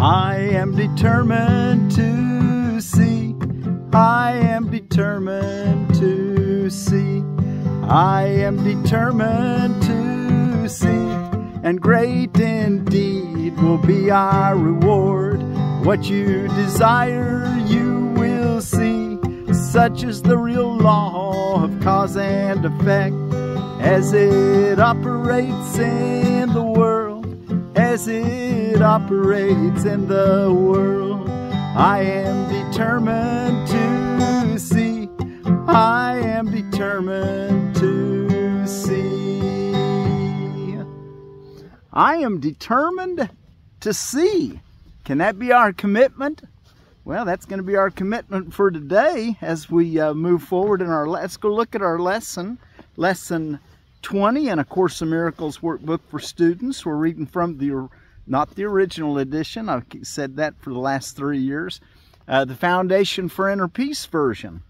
I am determined to see. I am determined to see. I am determined to see. And great indeed will be our reward. What you desire, you will see. Such is the real law of cause and effect as it operates in as it operates in the world. I am determined to see, I am determined to see. I am determined to see. Can that be our commitment? Well, that's going to be our commitment for today as we uh, move forward in our. Let's go look at our lesson, lesson 20 and A Course in Miracles workbook for students. We're reading from the, not the original edition, I've said that for the last three years, uh, the Foundation for Inner Peace version.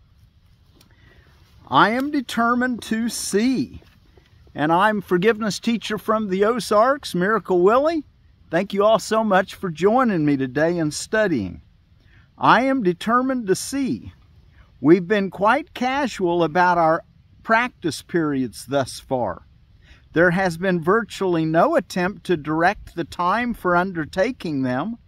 I am determined to see. And I'm forgiveness teacher from the Ozarks, Miracle Willie. Thank you all so much for joining me today and studying. I am determined to see. We've been quite casual about our practice periods thus far. There has been virtually no attempt to direct the time for undertaking them.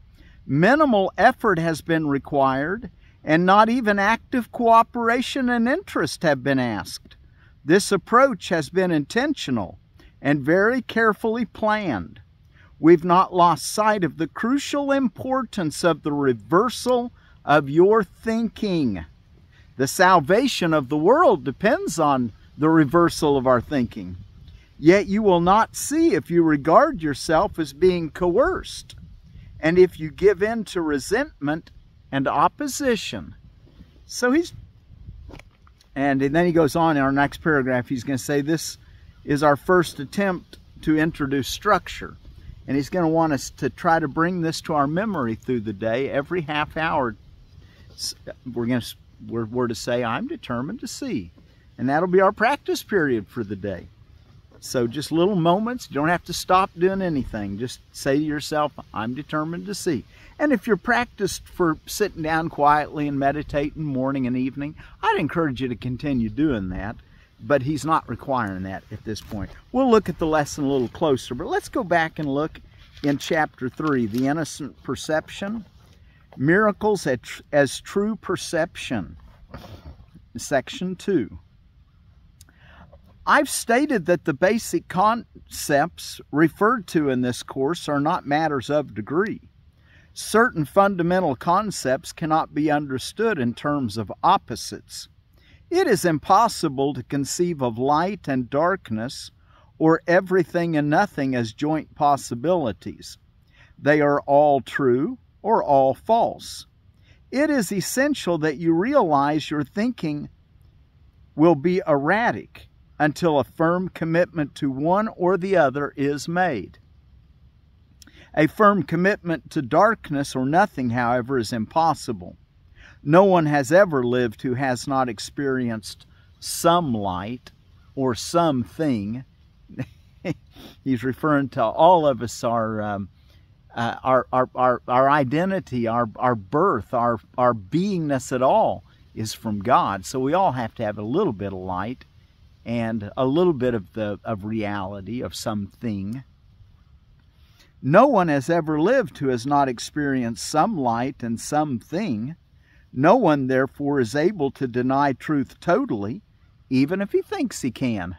Minimal effort has been required, and not even active cooperation and interest have been asked. This approach has been intentional and very carefully planned. We've not lost sight of the crucial importance of the reversal of your thinking. The salvation of the world depends on the reversal of our thinking. Yet you will not see if you regard yourself as being coerced, and if you give in to resentment and opposition. So he's, and then he goes on in our next paragraph, he's going to say this is our first attempt to introduce structure. And he's going to want us to try to bring this to our memory through the day every half hour. We're going to we're, we're to say, I'm determined to see. And that'll be our practice period for the day. So just little moments. You don't have to stop doing anything. Just say to yourself, I'm determined to see. And if you're practiced for sitting down quietly and meditating morning and evening, I'd encourage you to continue doing that. But he's not requiring that at this point. We'll look at the lesson a little closer, but let's go back and look in chapter 3, the innocent perception. Miracles as True Perception, Section 2. I've stated that the basic concepts referred to in this course are not matters of degree. Certain fundamental concepts cannot be understood in terms of opposites. It is impossible to conceive of light and darkness or everything and nothing as joint possibilities. They are all true or all false. It is essential that you realize your thinking will be erratic until a firm commitment to one or the other is made. A firm commitment to darkness or nothing, however, is impossible. No one has ever lived who has not experienced some light or something. He's referring to all of us are um, uh, our, our, our, our identity, our, our birth, our, our beingness at all is from God. So we all have to have a little bit of light and a little bit of the of reality of something. No one has ever lived who has not experienced some light and something. No one, therefore, is able to deny truth totally, even if he thinks he can.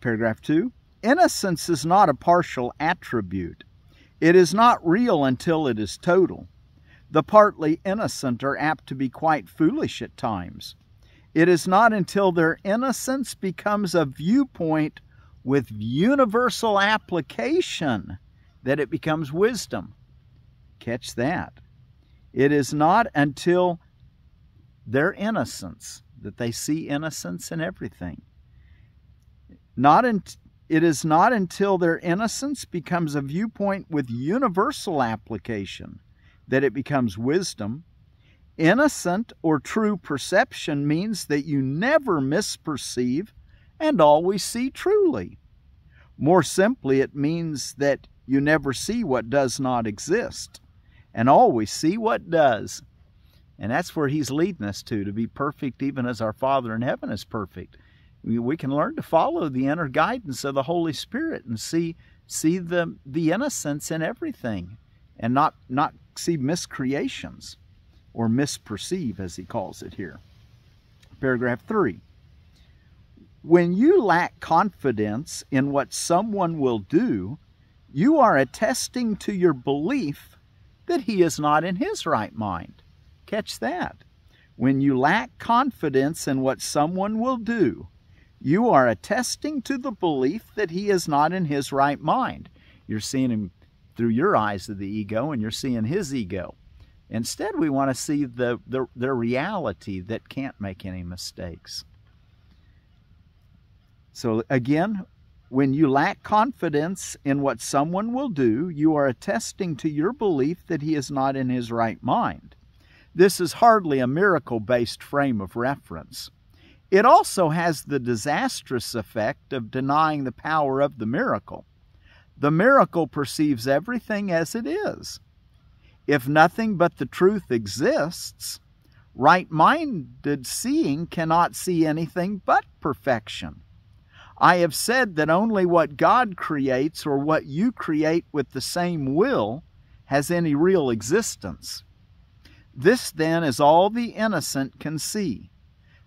Paragraph 2. Innocence is not a partial attribute. It is not real until it is total. The partly innocent are apt to be quite foolish at times. It is not until their innocence becomes a viewpoint with universal application that it becomes wisdom. Catch that. It is not until their innocence that they see innocence in everything. Not in, it is not until their innocence becomes a viewpoint with universal application that it becomes wisdom. Innocent or true perception means that you never misperceive and always see truly. More simply, it means that you never see what does not exist and always see what does. And that's where he's leading us to, to be perfect even as our Father in heaven is perfect. We can learn to follow the inner guidance of the Holy Spirit and see see the, the innocence in everything and not, not see miscreations or misperceive, as he calls it here. Paragraph 3. When you lack confidence in what someone will do, you are attesting to your belief that he is not in his right mind. Catch that. When you lack confidence in what someone will do, you are attesting to the belief that he is not in his right mind. You're seeing him through your eyes of the ego and you're seeing his ego. Instead, we want to see the, the, the reality that can't make any mistakes. So, again, when you lack confidence in what someone will do, you are attesting to your belief that he is not in his right mind. This is hardly a miracle based frame of reference. It also has the disastrous effect of denying the power of the miracle. The miracle perceives everything as it is. If nothing but the truth exists, right minded seeing cannot see anything but perfection. I have said that only what God creates or what you create with the same will has any real existence. This then is all the innocent can see.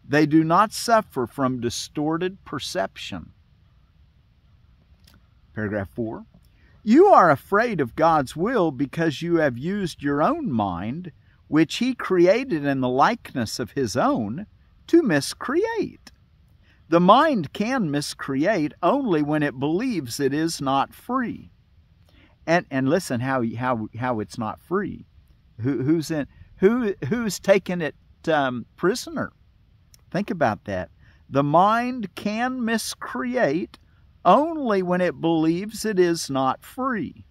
They do not suffer from distorted perception. Paragraph 4. You are afraid of God's will because you have used your own mind, which He created in the likeness of His own, to miscreate. The mind can miscreate only when it believes it is not free. And and listen how how how it's not free. Who who's in who who's taken it um, prisoner? Think about that. The mind can miscreate only when it believes it is not free.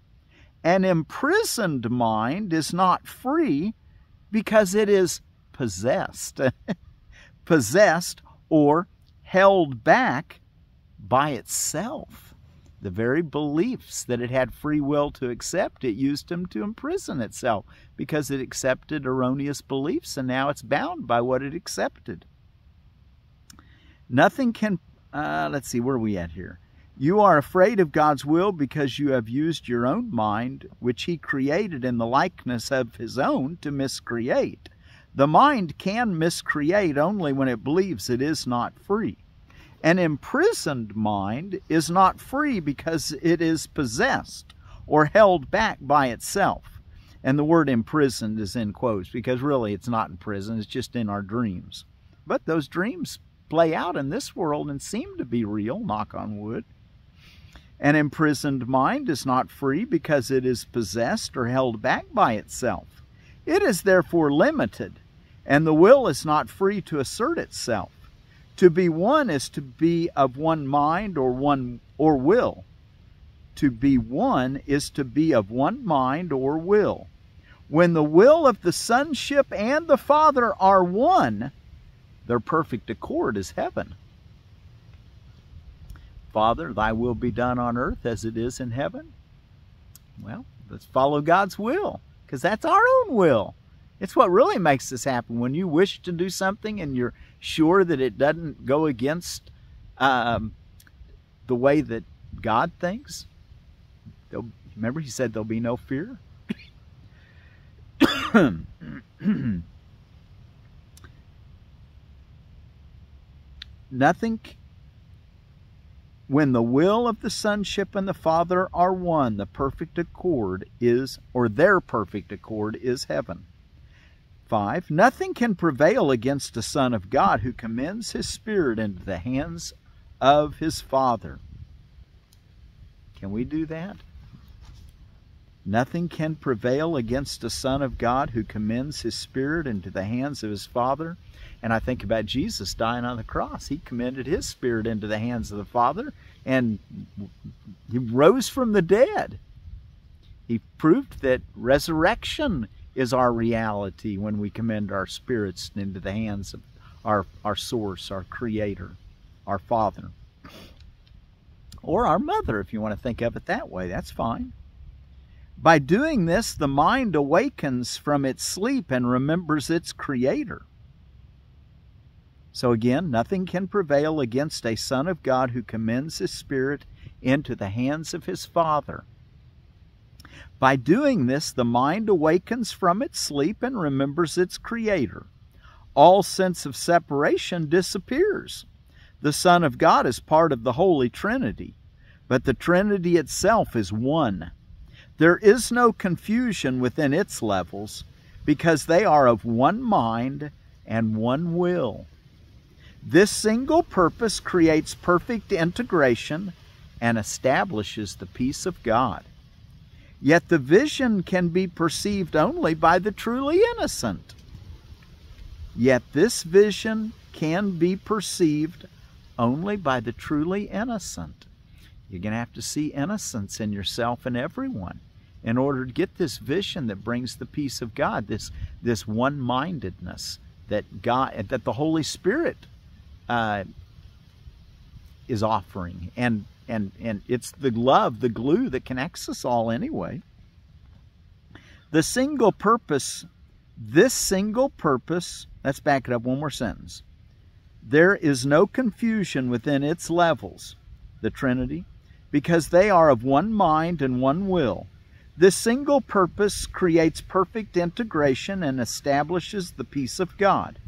An imprisoned mind is not free because it is possessed. possessed or held back by itself. The very beliefs that it had free will to accept, it used them to imprison itself because it accepted erroneous beliefs and now it's bound by what it accepted. Nothing can, uh, let's see, where are we at here? You are afraid of God's will because you have used your own mind, which He created in the likeness of His own, to miscreate. The mind can miscreate only when it believes it is not free. An imprisoned mind is not free because it is possessed or held back by itself. And the word imprisoned is in quotes because really it's not in prison, it's just in our dreams. But those dreams play out in this world and seem to be real, knock on wood. An imprisoned mind is not free because it is possessed or held back by itself. It is therefore limited, and the will is not free to assert itself. To be one is to be of one mind or one or will. To be one is to be of one mind or will. When the will of the sonship and the Father are one, their perfect accord is heaven. Father, thy will be done on earth as it is in heaven. Well, let's follow God's will because that's our own will. It's what really makes this happen. When you wish to do something and you're sure that it doesn't go against um, the way that God thinks, remember he said there'll be no fear? Nothing, when the will of the Sonship and the Father are one, the perfect accord is, or their perfect accord is heaven. 5. Nothing can prevail against the Son of God who commends his Spirit into the hands of his Father. Can we do that? Nothing can prevail against a Son of God who commends his Spirit into the hands of his Father. And I think about Jesus dying on the cross. He commended his spirit into the hands of the Father and he rose from the dead. He proved that resurrection is our reality when we commend our spirits into the hands of our, our source, our creator, our Father. Or our mother, if you want to think of it that way. That's fine. By doing this, the mind awakens from its sleep and remembers its Creator. So again, nothing can prevail against a Son of God who commends his Spirit into the hands of his Father. By doing this, the mind awakens from its sleep and remembers its Creator. All sense of separation disappears. The Son of God is part of the Holy Trinity, but the Trinity itself is one. There is no confusion within its levels because they are of one mind and one will. This single purpose creates perfect integration and establishes the peace of God. Yet the vision can be perceived only by the truly innocent. Yet this vision can be perceived only by the truly innocent. You're going to have to see innocence in yourself and everyone in order to get this vision that brings the peace of God, this, this one-mindedness that God that the Holy Spirit uh, is offering. And and and it's the love, the glue that connects us all anyway. The single purpose, this single purpose, let's back it up one more sentence. There is no confusion within its levels, the Trinity, because they are of one mind and one will. This single purpose creates perfect integration and establishes the peace of God.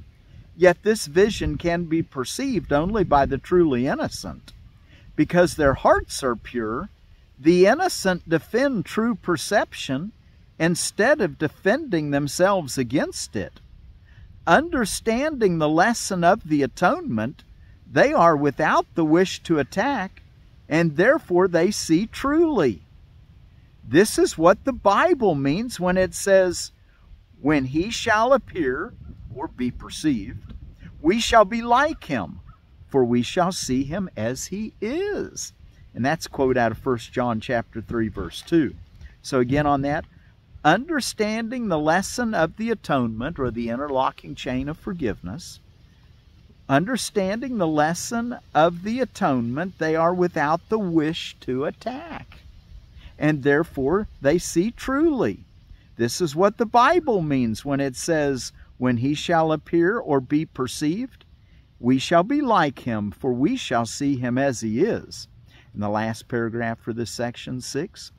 Yet this vision can be perceived only by the truly innocent. Because their hearts are pure, the innocent defend true perception instead of defending themselves against it. Understanding the lesson of the atonement, they are without the wish to attack, and therefore they see truly. This is what the Bible means when it says, When he shall appear or be perceived, we shall be like him, for we shall see him as he is. And that's quote out of 1 John chapter 3 verse 2. So again on that, understanding the lesson of the atonement or the interlocking chain of forgiveness, understanding the lesson of the atonement, they are without the wish to attack. And therefore they see truly. This is what the Bible means when it says, When he shall appear or be perceived, we shall be like him, for we shall see him as he is. In the last paragraph for this section 6,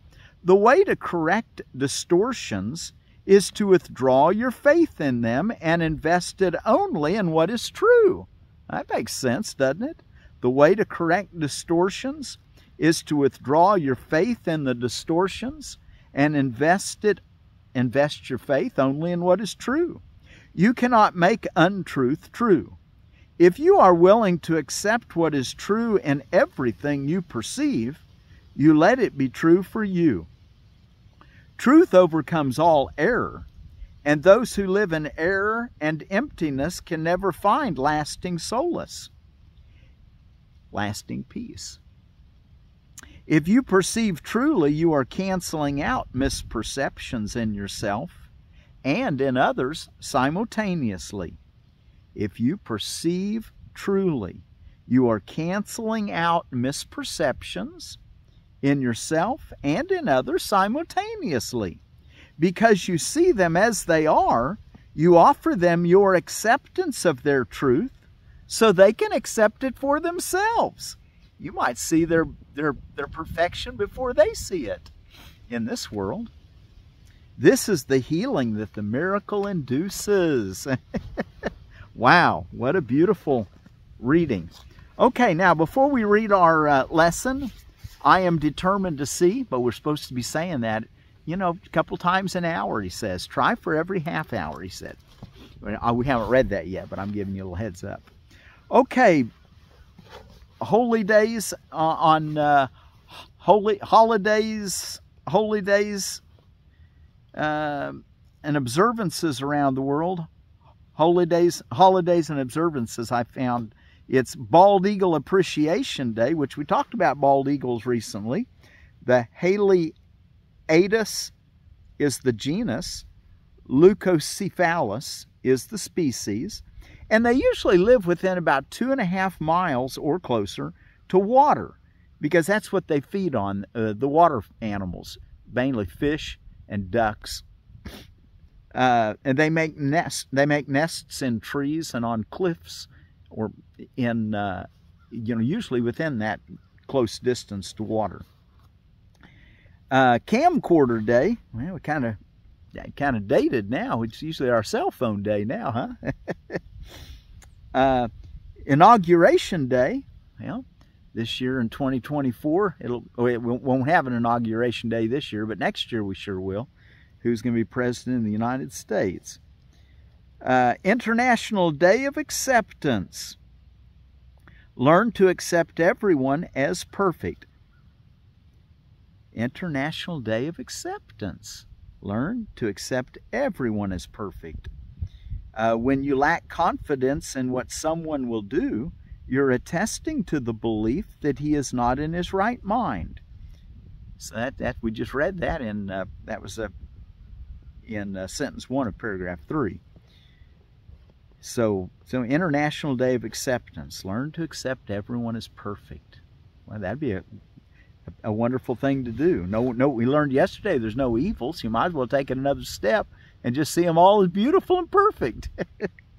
the way to correct distortions is to withdraw your faith in them and invest it only in what is true. That makes sense, doesn't it? The way to correct distortions is to withdraw your faith in the distortions and invest it invest your faith only in what is true. You cannot make untruth true. If you are willing to accept what is true in everything you perceive, you let it be true for you. Truth overcomes all error, and those who live in error and emptiness can never find lasting solace, lasting peace. If you perceive truly, you are canceling out misperceptions in yourself and in others simultaneously. If you perceive truly, you are canceling out misperceptions in yourself and in others simultaneously. Because you see them as they are, you offer them your acceptance of their truth so they can accept it for themselves. You might see their, their, their perfection before they see it in this world. This is the healing that the miracle induces. Wow, what a beautiful reading. Okay, now before we read our uh, lesson, I am determined to see, but we're supposed to be saying that, you know, a couple times an hour, he says. Try for every half hour, he said. We haven't read that yet, but I'm giving you a little heads up. Okay, holy days uh, on uh, holy holidays, holy days, uh, and observances around the world holidays, holidays and observances, I found it's Bald Eagle Appreciation Day, which we talked about bald eagles recently. The Haliaeetus is the genus, Leucocephalus is the species, and they usually live within about two and a half miles or closer to water because that's what they feed on, uh, the water animals, mainly fish and ducks. Uh, and they make nests. They make nests in trees and on cliffs, or in uh, you know usually within that close distance to water. Uh, camcorder day. Well, we kind of kind of dated now. It's usually our cell phone day now, huh? uh, inauguration day. Well, this year in 2024, it'll we won't have an inauguration day this year, but next year we sure will who's going to be president of the United States. Uh, International Day of Acceptance. Learn to accept everyone as perfect. International Day of Acceptance. Learn to accept everyone as perfect. Uh, when you lack confidence in what someone will do, you're attesting to the belief that he is not in his right mind. So that, that we just read that in uh, that was a in uh, sentence one of paragraph three. So, so International Day of Acceptance. Learn to accept everyone as perfect. Well, that'd be a, a wonderful thing to do. No, no, we learned yesterday there's no evil, so you might as well take it another step and just see them all as beautiful and perfect.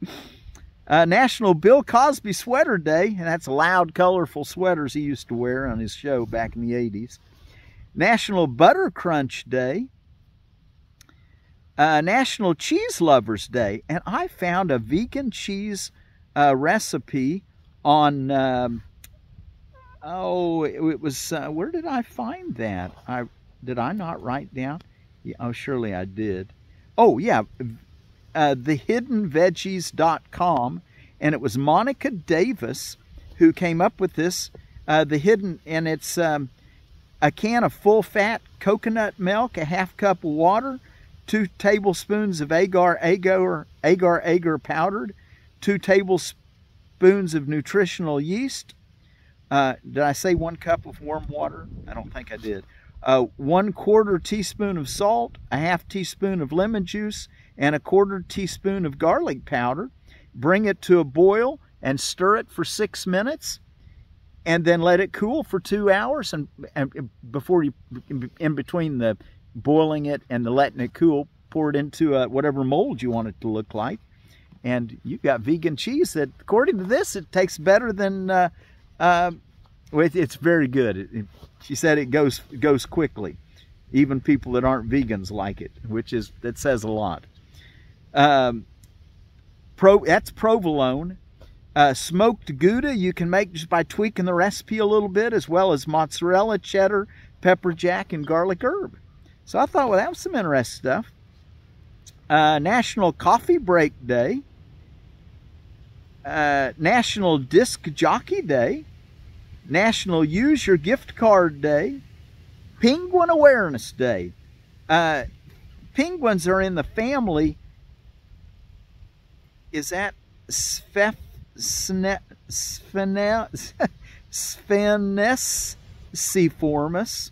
uh, National Bill Cosby Sweater Day, and that's loud, colorful sweaters he used to wear on his show back in the 80s. National Butter Crunch Day uh, National Cheese Lovers Day, and I found a vegan cheese uh, recipe on. Um, oh, it, was. Uh, where did I find that? I did I not write down? Yeah, oh, surely I did. Oh, yeah, uh, thehiddenveggies.com, and it was Monica Davis who came up with this. Uh, the hidden, and it's um, a can of full-fat coconut milk, a half cup of water, two tablespoons of agar agar agar agar powdered, two tablespoons of nutritional yeast. Uh, did I say one cup of warm water? I don't think I did. Uh, one quarter teaspoon of salt, a half teaspoon of lemon juice, and a quarter teaspoon of garlic powder. Bring it to a boil and stir it for six minutes and then let it cool for two hours and, and before you in between the boiling it and the letting it cool, pour it into uh, whatever mold you want it to look like. And you've got vegan cheese that, according to this, it tastes better than, uh, well, it's very good. She said it goes, goes quickly. Even people that aren't vegans like it, which is, that says a lot. Um, pro, that's provolone. Uh, smoked Gouda you can make just by tweaking the recipe a little bit, as well as mozzarella, cheddar, pepper jack, and garlic herb. So I thought, well, that was some interesting stuff. Uh, National Coffee Break Day. Uh, National Disc Jockey Day. National Use Your Gift Card Day. Penguin Awareness Day. Uh, penguins are in the family. Is that Sphenisciformes?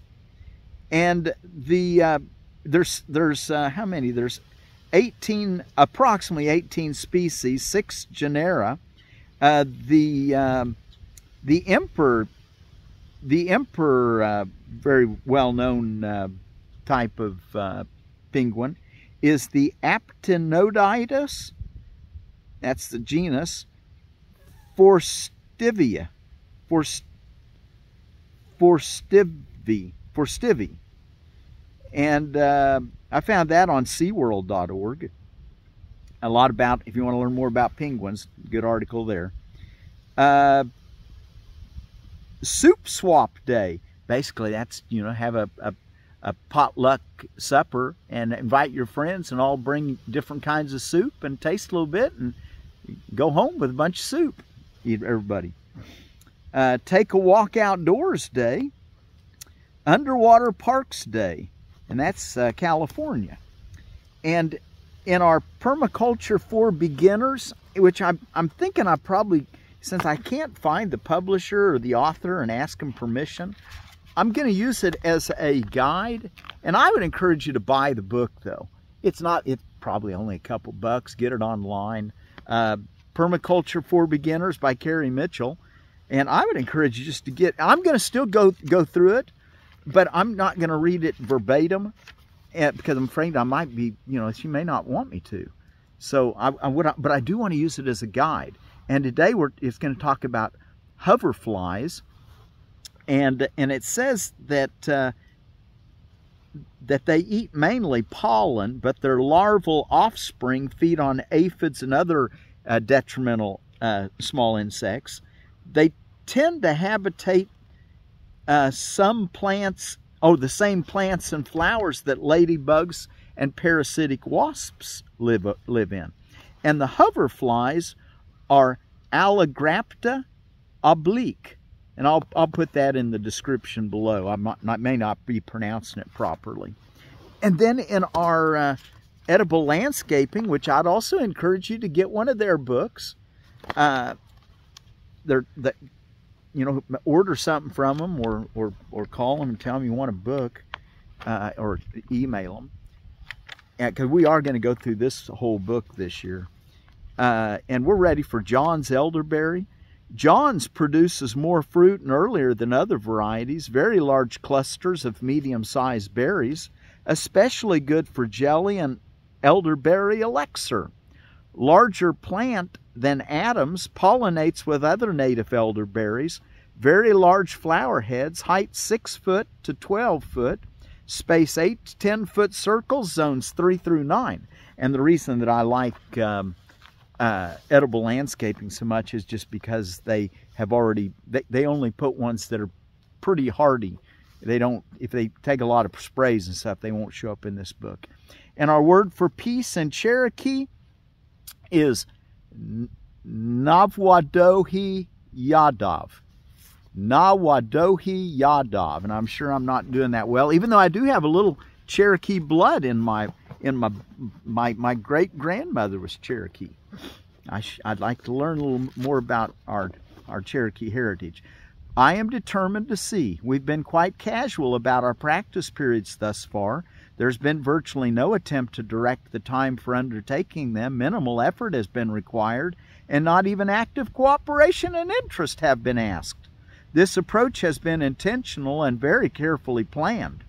and the uh, there's there's uh, how many? There's 18, approximately 18 species, six genera. Uh, the um, the emperor, the emperor, uh, very well known uh, type of uh, penguin, is the Aptenodytes. That's the genus. Forstivia, Forst, Forstivi, Forstivi. And uh, I found that on SeaWorld.org. A lot about, if you want to learn more about penguins, good article there. Uh, soup swap day. Basically, that's, you know, have a, a, a potluck supper and invite your friends and all bring different kinds of soup and taste a little bit and go home with a bunch of soup. Eat everybody. Uh, take a walk outdoors day. Underwater Parks Day and that's uh, California. And in our permaculture for beginners, which I'm, I'm thinking I probably, since I can't find the publisher or the author and ask them permission, I'm going to use it as a guide. And I would encourage you to buy the book though. It's not, it's probably only a couple bucks. Get it online. Uh, Permaculture for Beginners by Carrie Mitchell. And I would encourage you just to get, I'm going to still go, go through it but I'm not going to read it verbatim. And, because I'm afraid I might be, you know, she may not want me to. So I, I would, but I do want to use it as a guide. And today we're it's going to talk about hoverflies, and and it says that uh, that they eat mainly pollen, but their larval offspring feed on aphids and other uh, detrimental uh, small insects. They tend to habitate uh, some plants, oh, the same plants and flowers that ladybugs and parasitic wasps live, live in. And the hoverflies are Allegrapta oblique. And I'll, I'll put that in the description below. I might, I may not be pronouncing it properly. And then in our uh, edible landscaping, which I'd also encourage you to get one of their books. Uh, they're, that you know, order something from them or, or, or call them and tell them you want a book uh, or email them. Because we are going to go through this whole book this year. Uh, and we're ready for John's elderberry. John's produces more fruit and earlier than other varieties, very large clusters of medium-sized berries, especially good for jelly and elderberry elixir. Larger plant than Adams pollinates with other native elderberries. Very large flower heads, height 6 foot to 12 foot, space 8 to 10 foot circles, zones 3 through 9. And the reason that I like um, uh, edible landscaping so much is just because they have already, they, they only put ones that are pretty hardy. They don't, if they take a lot of sprays and stuff, they won't show up in this book. And our word for peace in Cherokee is Navwadohi Yadav. Nawadohi Yadav. And I'm sure I'm not doing that well, even though I do have a little Cherokee blood in my in my my my great grandmother was Cherokee. I would like to learn a little more about our our Cherokee heritage. I am determined to see. We've been quite casual about our practice periods thus far. There's been virtually no attempt to direct the time for undertaking them. Minimal effort has been required, and not even active cooperation and interest have been asked. This approach has been intentional and very carefully planned.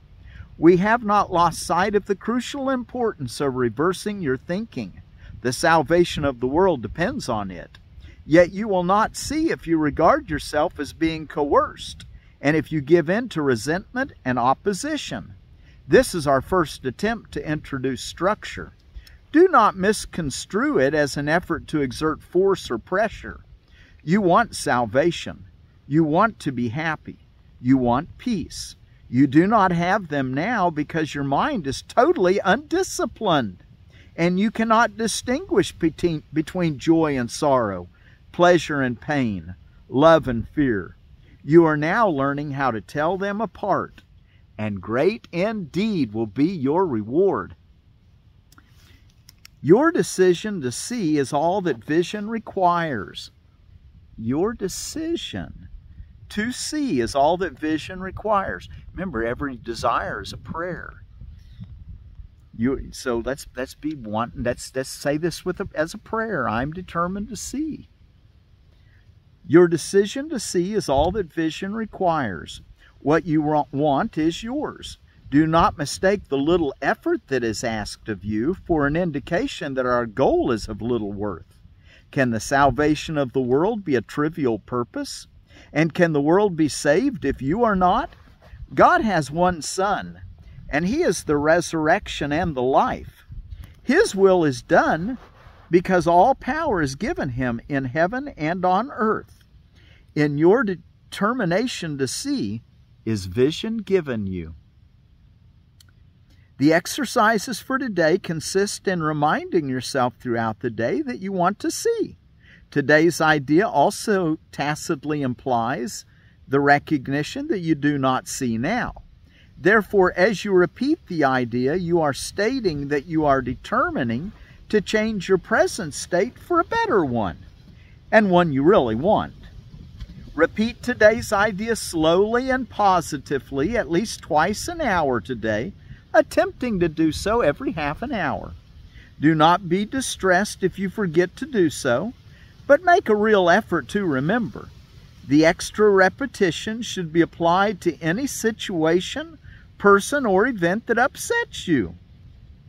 We have not lost sight of the crucial importance of reversing your thinking. The salvation of the world depends on it. Yet you will not see if you regard yourself as being coerced, and if you give in to resentment and opposition. This is our first attempt to introduce structure. Do not misconstrue it as an effort to exert force or pressure. You want salvation. You want to be happy. You want peace. You do not have them now because your mind is totally undisciplined and you cannot distinguish between, joy and sorrow, pleasure and pain, love and fear. You are now learning how to tell them apart and great indeed will be your reward. Your decision to see is all that vision requires. Your decision to see is all that vision requires. Remember, every desire is a prayer. You, so let's let's be one. Let's let's say this with a, as a prayer. I'm determined to see. Your decision to see is all that vision requires. What you want is yours. Do not mistake the little effort that is asked of you for an indication that our goal is of little worth. Can the salvation of the world be a trivial purpose? And can the world be saved if you are not? God has one Son, and He is the resurrection and the life. His will is done because all power is given Him in heaven and on earth. In your determination to see, is vision given you? The exercises for today consist in reminding yourself throughout the day that you want to see. Today's idea also tacitly implies the recognition that you do not see now. Therefore, as you repeat the idea, you are stating that you are determining to change your present state for a better one, and one you really want. Repeat today's idea slowly and positively at least twice an hour today, attempting to do so every half an hour. Do not be distressed if you forget to do so, but make a real effort to remember. The extra repetition should be applied to any situation, person, or event that upsets you.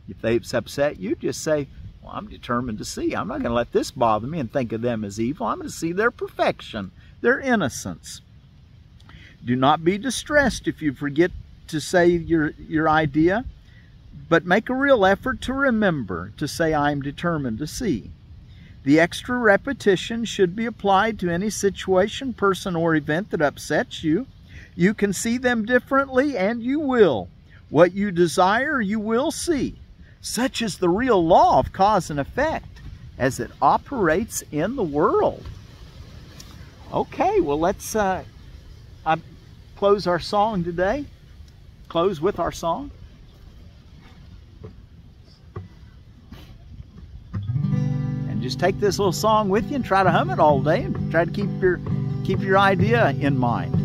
If they've upset you, just say, well, I'm determined to see. I'm not going to let this bother me and think of them as evil. I'm going to see their perfection, their innocence. Do not be distressed if you forget to say your, your idea, but make a real effort to remember to say, I'm determined to see. The extra repetition should be applied to any situation, person, or event that upsets you. You can see them differently, and you will. What you desire, you will see. Such is the real law of cause and effect as it operates in the world. Okay, well, let's uh, uh, close our song today. Close with our song. And just take this little song with you and try to hum it all day and try to keep your keep your idea in mind.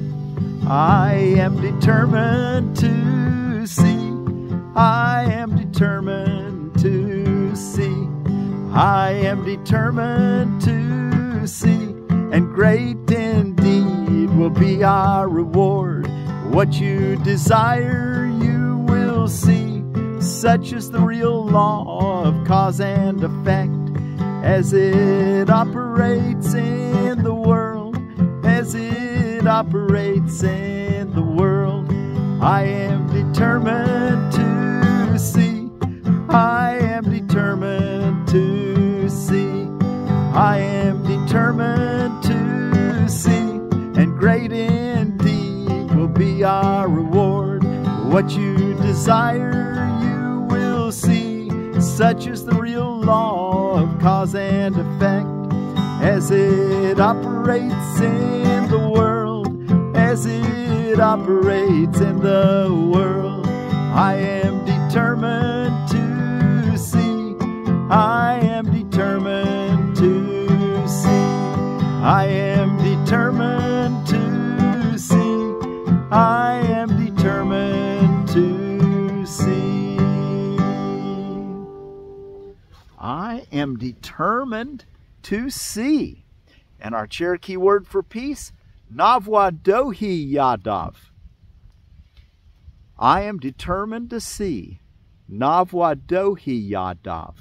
I am determined to see. I am determined to see. I am determined to see. And great indeed will be our reward. What you desire, you will see. Such is the real law of cause and effect as it operates in the world, as it operates in the world. I am determined to see, I am determined to see, I am determined and great indeed will be our reward. What you desire, you will see. Such is the real law of cause and effect as it operates in the world, as it operates in the world. I am determined to see, I am determined to see. And our Cherokee word for peace, Navwadohi Yadav. I am determined to see. Navwadohi Yadav.